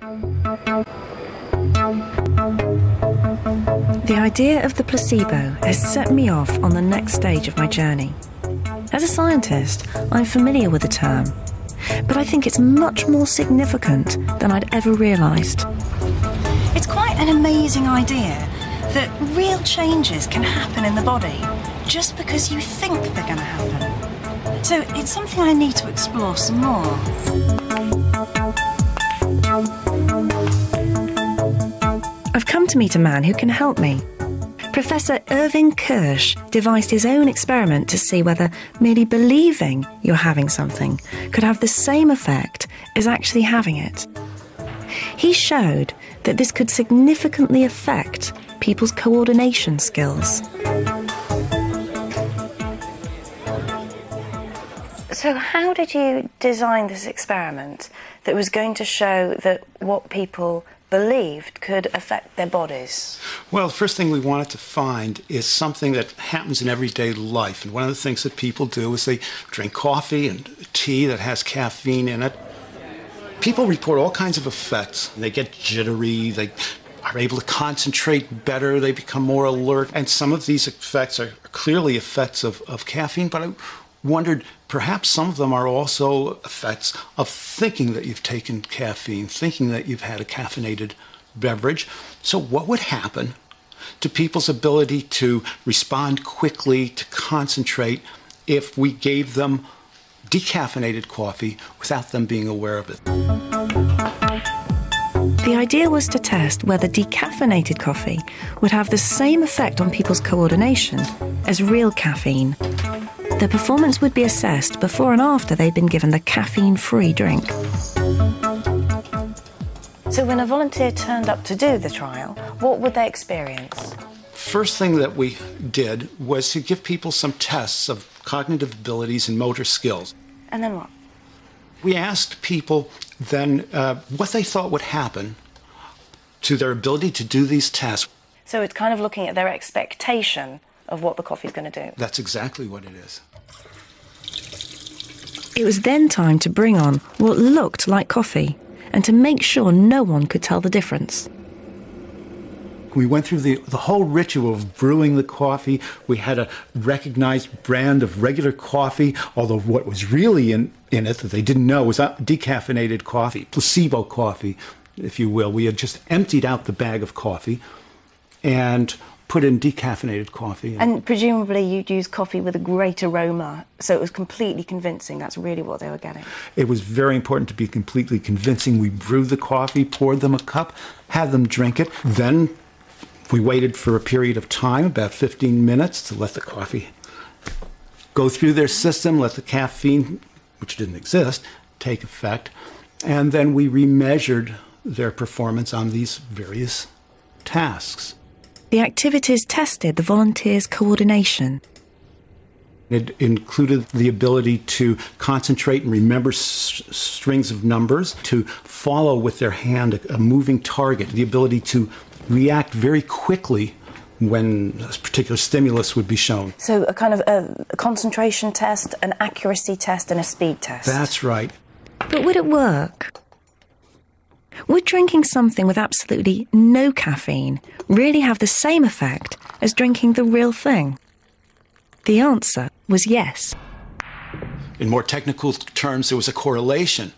The idea of the placebo has set me off on the next stage of my journey. As a scientist, I'm familiar with the term, but I think it's much more significant than I'd ever realised. It's quite an amazing idea that real changes can happen in the body just because you think they're going to happen. So it's something I need to explore some more. To meet a man who can help me. Professor Irving Kirsch devised his own experiment to see whether merely believing you're having something could have the same effect as actually having it. He showed that this could significantly affect people's coordination skills. So, how did you design this experiment that was going to show that what people believed could affect their bodies? Well, the first thing we wanted to find is something that happens in everyday life. And one of the things that people do is they drink coffee and tea that has caffeine in it. People report all kinds of effects. They get jittery, they are able to concentrate better, they become more alert. And some of these effects are clearly effects of, of caffeine, but I wondered perhaps some of them are also effects of thinking that you've taken caffeine, thinking that you've had a caffeinated beverage. So, what would happen to people's ability to respond quickly, to concentrate, if we gave them decaffeinated coffee without them being aware of it? The idea was to test whether decaffeinated coffee would have the same effect on people's coordination as real caffeine. Their performance would be assessed before and after they'd been given the caffeine free drink. So, when a volunteer turned up to do the trial, what would they experience? First thing that we did was to give people some tests of cognitive abilities and motor skills. And then what? We asked people then uh, what they thought would happen to their ability to do these tests. So it's kind of looking at their expectation of what the coffee's going to do. That's exactly what it is. It was then time to bring on what looked like coffee and to make sure no one could tell the difference. We went through the, the whole ritual of brewing the coffee. We had a recognized brand of regular coffee, although what was really in, in it that they didn't know was decaffeinated coffee, placebo coffee, if you will. We had just emptied out the bag of coffee and put in decaffeinated coffee. And presumably you'd use coffee with a great aroma, so it was completely convincing. That's really what they were getting. It was very important to be completely convincing. We brewed the coffee, poured them a cup, had them drink it, then we waited for a period of time, about 15 minutes, to let the coffee go through their system, let the caffeine, which didn't exist, take effect, and then we remeasured their performance on these various tasks. The activities tested the volunteers' coordination. It included the ability to concentrate and remember s- strings of numbers, to follow with their hand a, a moving target, the ability to react very quickly when a particular stimulus would be shown. So, a kind of a, a concentration test, an accuracy test, and a speed test. That's right. But would it work? Would drinking something with absolutely no caffeine really have the same effect as drinking the real thing? The answer was yes. In more technical terms, there was a correlation,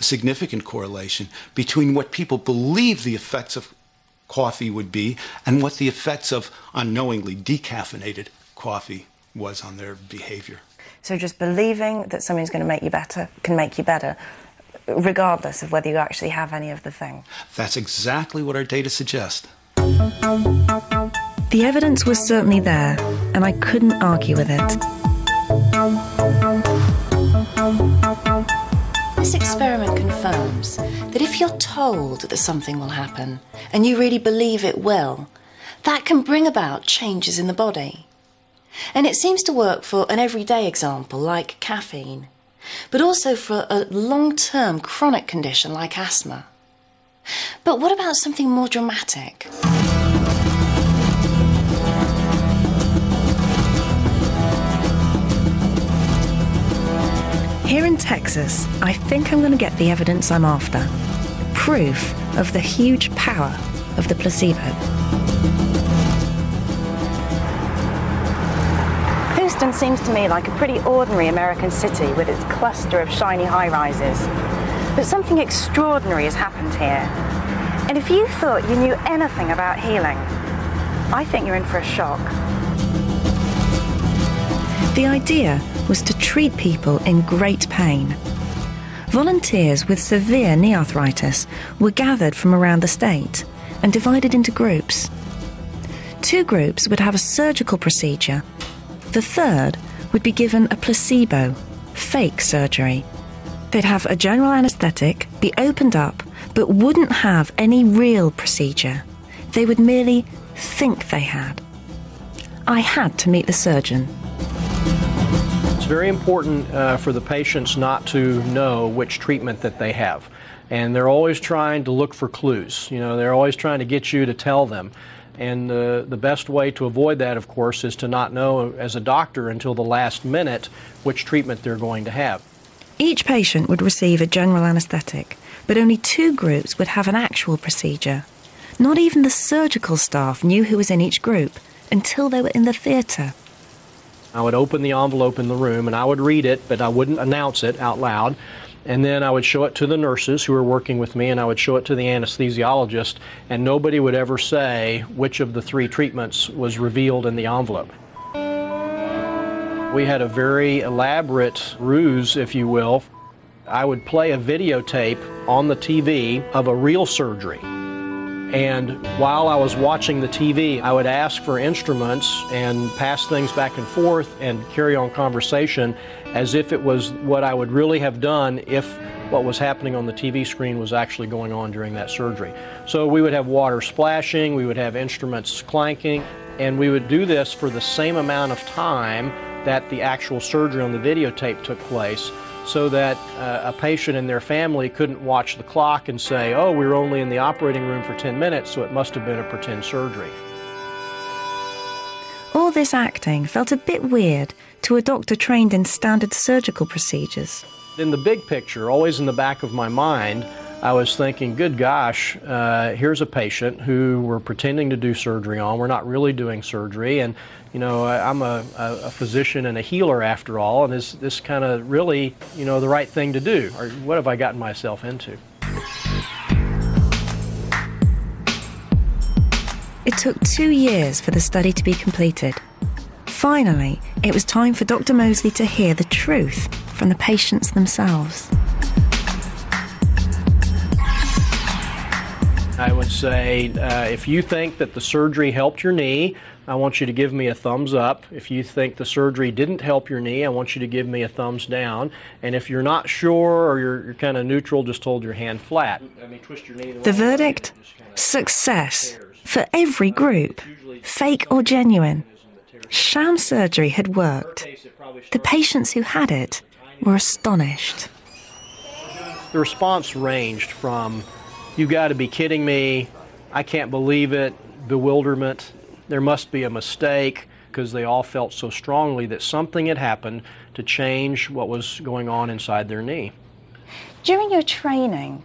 a significant correlation, between what people believe the effects of coffee would be and what the effects of unknowingly decaffeinated coffee was on their behavior. So just believing that something's going to make you better can make you better, regardless of whether you actually have any of the thing. That's exactly what our data suggest. The evidence was certainly there, and I couldn't argue with it. This experiment confirms that if you're told that something will happen and you really believe it will, that can bring about changes in the body. And it seems to work for an everyday example like caffeine, but also for a long term chronic condition like asthma. But what about something more dramatic? Here in Texas, I think I'm going to get the evidence I'm after. Proof of the huge power of the placebo. Seems to me like a pretty ordinary American city with its cluster of shiny high rises. But something extraordinary has happened here. And if you thought you knew anything about healing, I think you're in for a shock. The idea was to treat people in great pain. Volunteers with severe knee arthritis were gathered from around the state and divided into groups. Two groups would have a surgical procedure. The third would be given a placebo, fake surgery. They'd have a general anaesthetic, be opened up, but wouldn't have any real procedure. They would merely think they had. I had to meet the surgeon. It's very important uh, for the patients not to know which treatment that they have. And they're always trying to look for clues. You know, they're always trying to get you to tell them. And uh, the best way to avoid that, of course, is to not know as a doctor until the last minute which treatment they're going to have. Each patient would receive a general anaesthetic, but only two groups would have an actual procedure. Not even the surgical staff knew who was in each group until they were in the theatre. I would open the envelope in the room and I would read it, but I wouldn't announce it out loud. And then I would show it to the nurses who were working with me, and I would show it to the anesthesiologist, and nobody would ever say which of the three treatments was revealed in the envelope. We had a very elaborate ruse, if you will. I would play a videotape on the TV of a real surgery. And while I was watching the TV, I would ask for instruments and pass things back and forth and carry on conversation as if it was what I would really have done if what was happening on the TV screen was actually going on during that surgery. So we would have water splashing, we would have instruments clanking, and we would do this for the same amount of time that the actual surgery on the videotape took place so that uh, a patient and their family couldn't watch the clock and say, oh, we were only in the operating room for 10 minutes, so it must have been a pretend surgery. All this acting felt a bit weird to a doctor trained in standard surgical procedures. In the big picture, always in the back of my mind, I was thinking, good gosh, uh, here's a patient who we're pretending to do surgery on. We're not really doing surgery. And, you know, I, am a, a, physician and a healer after all. And is this kind of really, you know, the right thing to do? Or what have I gotten myself into? It took two years for the study to be completed. Finally, it was time for Dr. Moseley to hear the truth from the patients themselves. I would say uh, if you think that the surgery helped your knee, I want you to give me a thumbs up. If you think the surgery didn't help your knee, I want you to give me a thumbs down. And if you're not sure or you're, you're kind of neutral, just hold your hand flat. I mean, the, the verdict? Success for every group, fake or genuine. Sham surgery had worked. The patients who had it were astonished. The response ranged from you got to be kidding me. I can't believe it. Bewilderment. There must be a mistake because they all felt so strongly that something had happened to change what was going on inside their knee. During your training,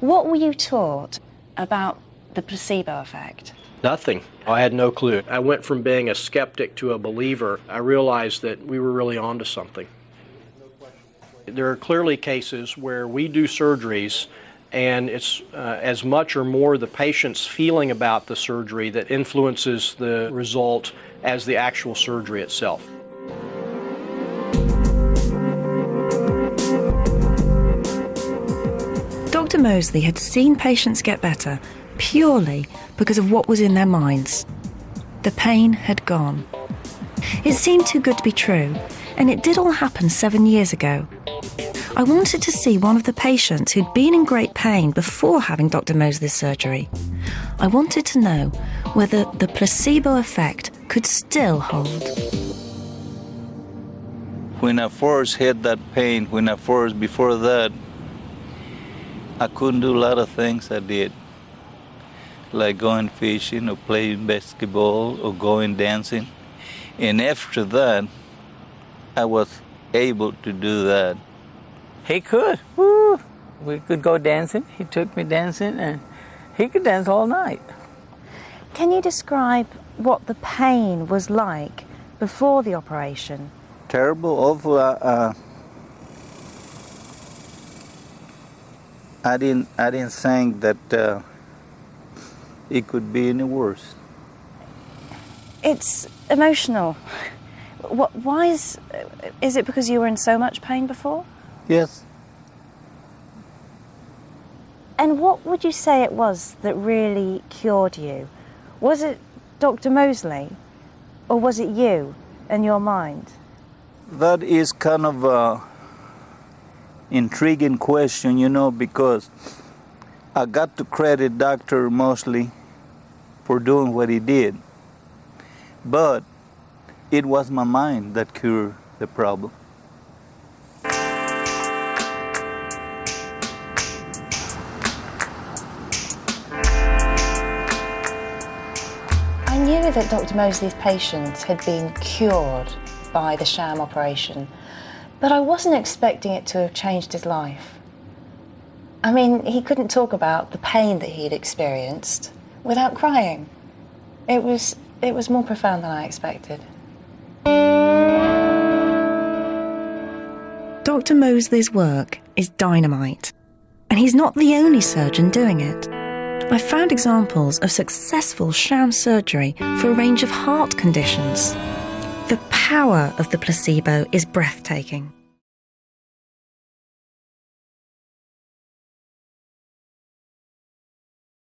what were you taught about the placebo effect? Nothing. I had no clue. I went from being a skeptic to a believer. I realized that we were really onto something. There are clearly cases where we do surgeries and it's uh, as much or more the patient's feeling about the surgery that influences the result as the actual surgery itself. Dr. Moseley had seen patients get better purely because of what was in their minds. The pain had gone. It seemed too good to be true, and it did all happen seven years ago. I wanted to see one of the patients who'd been in great pain before having Dr. Moseley's surgery. I wanted to know whether the placebo effect could still hold. When I first had that pain, when I first, before that, I couldn't do a lot of things I did, like going fishing or playing basketball or going dancing. And after that, I was able to do that he could. Woo. We could go dancing. He took me dancing, and He could dance all night. Can you describe what the pain was like before the operation? Terrible, awful. Uh, uh, I didn't. I didn't think that uh, it could be any worse. It's emotional. What, why is is it because you were in so much pain before? Yes. And what would you say it was that really cured you? Was it Dr. Moseley or was it you and your mind? That is kind of a intriguing question, you know, because I got to credit Dr. Moseley for doing what he did. But it was my mind that cured the problem. Knew that Dr. Moseley's patients had been cured by the sham operation, but I wasn't expecting it to have changed his life. I mean, he couldn't talk about the pain that he'd experienced without crying. It was it was more profound than I expected. Dr. Moseley's work is dynamite, and he's not the only surgeon doing it. I've found examples of successful sham surgery for a range of heart conditions. The power of the placebo is breathtaking.